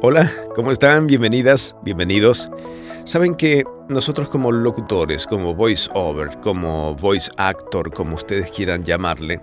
Hola, ¿cómo están? Bienvenidas, bienvenidos. Saben que nosotros como locutores, como voice over, como voice actor, como ustedes quieran llamarle,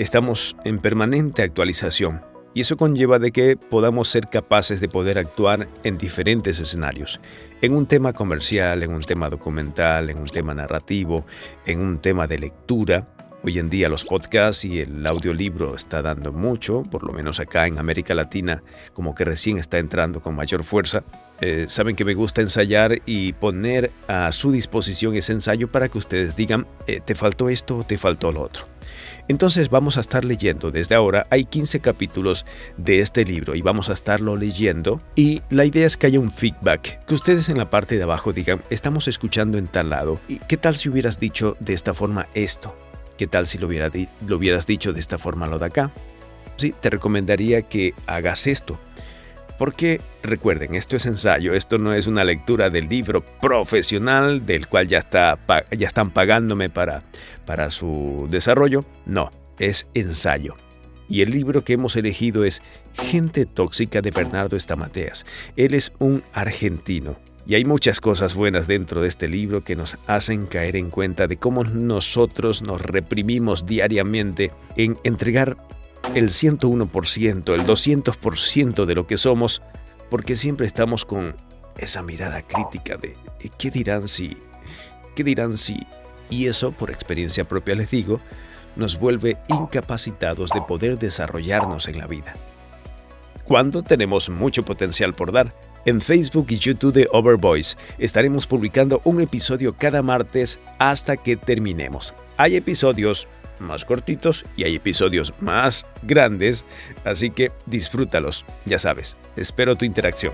estamos en permanente actualización y eso conlleva de que podamos ser capaces de poder actuar en diferentes escenarios, en un tema comercial, en un tema documental, en un tema narrativo, en un tema de lectura, Hoy en día los podcasts y el audiolibro está dando mucho, por lo menos acá en América Latina, como que recién está entrando con mayor fuerza. Eh, saben que me gusta ensayar y poner a su disposición ese ensayo para que ustedes digan, eh, te faltó esto o te faltó lo otro. Entonces vamos a estar leyendo desde ahora, hay 15 capítulos de este libro y vamos a estarlo leyendo y la idea es que haya un feedback, que ustedes en la parte de abajo digan, estamos escuchando en tal lado y qué tal si hubieras dicho de esta forma esto ¿Qué tal si lo, lo hubieras dicho de esta forma lo de acá? Sí, te recomendaría que hagas esto. Porque recuerden, esto es ensayo, esto no es una lectura del libro profesional del cual ya están pagándome para, para su desarrollo. No, es ensayo. Y el libro que hemos elegido es Gente Tóxica de Bernardo Estamateas. Él es un argentino y hay muchas cosas buenas dentro de este libro que nos hacen caer en cuenta de cómo nosotros nos reprimimos diariamente en entregar el 101%, el 200% de lo que somos, porque siempre estamos con esa mirada crítica de ¿qué dirán si? ¿Qué dirán si? Y eso, por experiencia propia les digo, nos vuelve incapacitados de poder desarrollarnos en la vida. Cuando tenemos mucho potencial por dar, en Facebook y YouTube de Overvoice estaremos publicando un episodio cada martes hasta que terminemos. Hay episodios más cortitos y hay episodios más grandes, así que disfrútalos, ya sabes. Espero tu interacción.